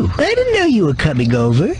I didn't know you were coming over.